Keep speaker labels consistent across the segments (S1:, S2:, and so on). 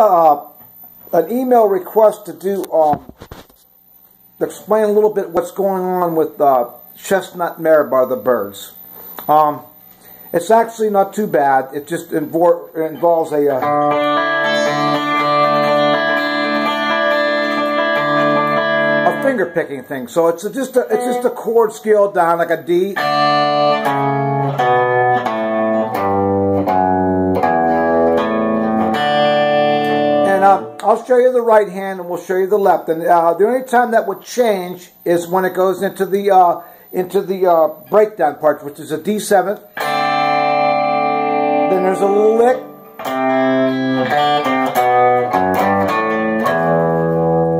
S1: a an email request to do um, explain a little bit what's going on with uh, chestnut mare by the Byrds. Um, it's actually not too bad. It just invol involves a uh, a finger picking thing. So it's just a, it's just a chord scale down like a D. I'll show you the right hand and we'll show you the left. And uh, the only time that would change is when it goes into the uh, into the uh, breakdown part, which is a D seventh. Then there's a little lick.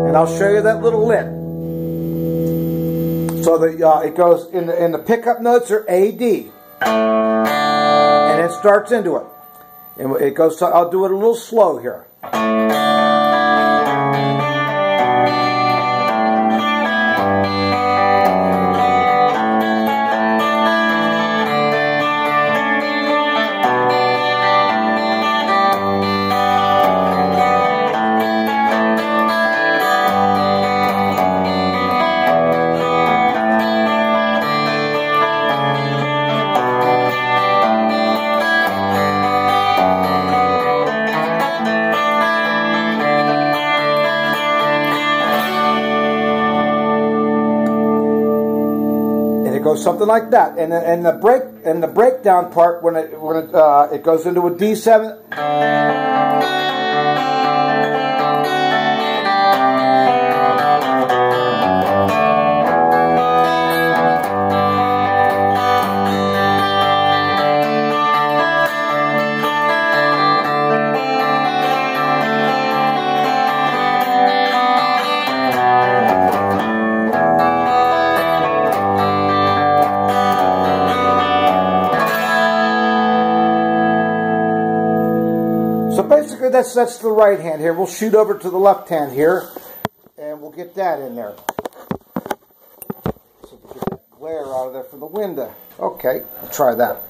S1: And I'll show you that little lick. So that uh, it goes in the in the pickup notes are A D, and it starts into it. And it goes. I'll do it a little slow here. Goes something like that. And and the break and the breakdown part when it when it uh, it goes into a D seven. That's that's the right hand here. We'll shoot over to the left hand here, and we'll get that in there. So get that glare out of there from the window. Okay, I'll try that.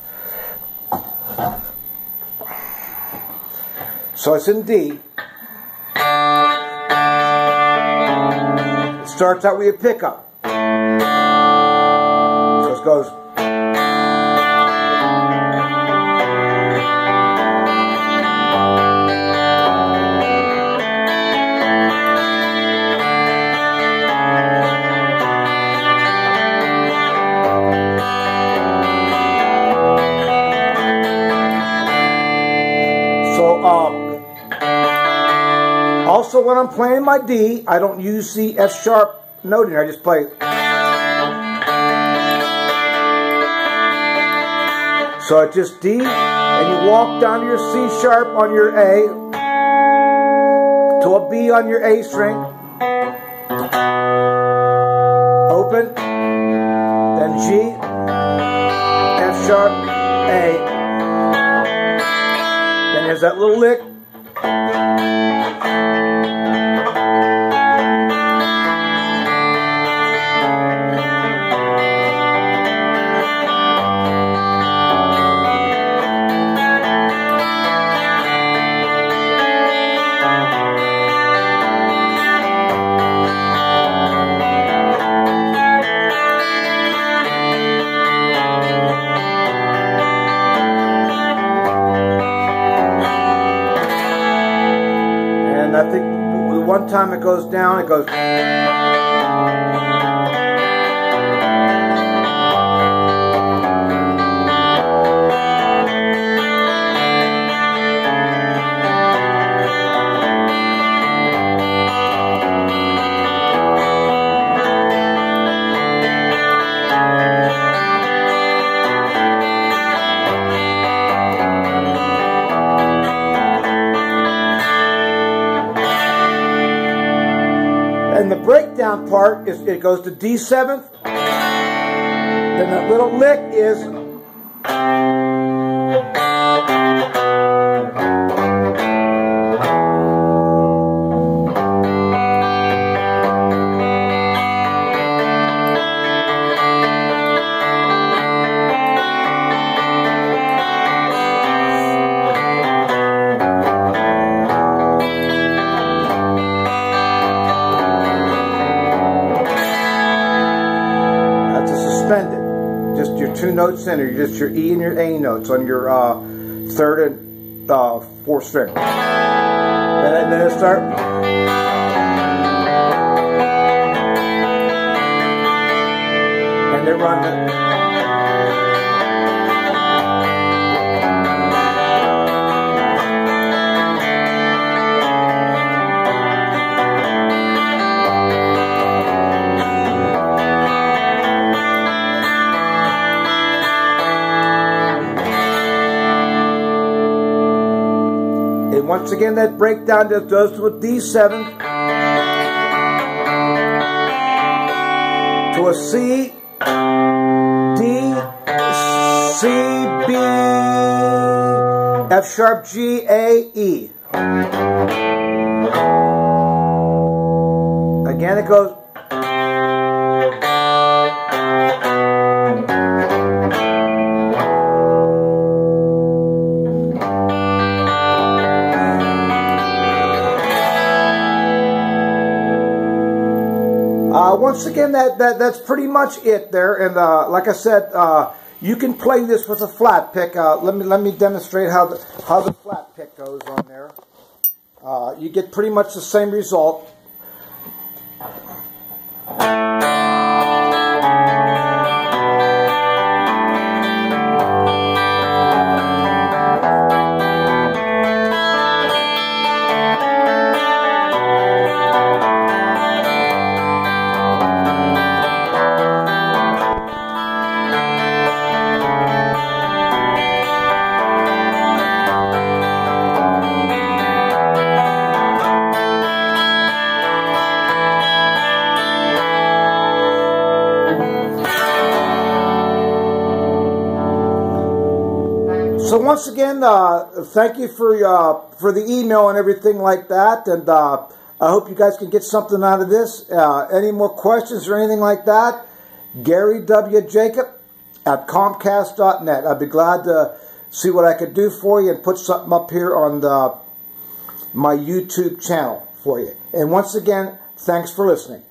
S1: So it's in D. It starts out with a pickup. So it goes when I'm playing my D, I don't use the F sharp noting. I just play. So it's just D, and you walk down to your C sharp on your A, to a B on your A string, open, then G, F sharp, A. Then there's that little lick. One time it goes down, it goes. And the breakdown part is it goes to D seventh. Then that little lick is two notes in there, just your E and your A notes on your uh, third and uh, fourth string. And then it start. And they run the. Once again, that breakdown just goes to a D7, to a C, D, C, B, F sharp, G, A, E. Again, it goes once again, that, that that's pretty much it there. And uh, like I said, uh, you can play this with a flat pick. Uh, let me let me demonstrate how the how the flat pick goes on there. You get pretty much the same result. So once again, uh, thank you for uh, for the email and everything like that, and uh, I hope you guys can get something out of this. Uh, any more questions or anything like that? Gary W. Jacob at Comcast.net. I'd be glad to see what I could do for you and put something up here on the, my YouTube channel for you. And once again, thanks for listening.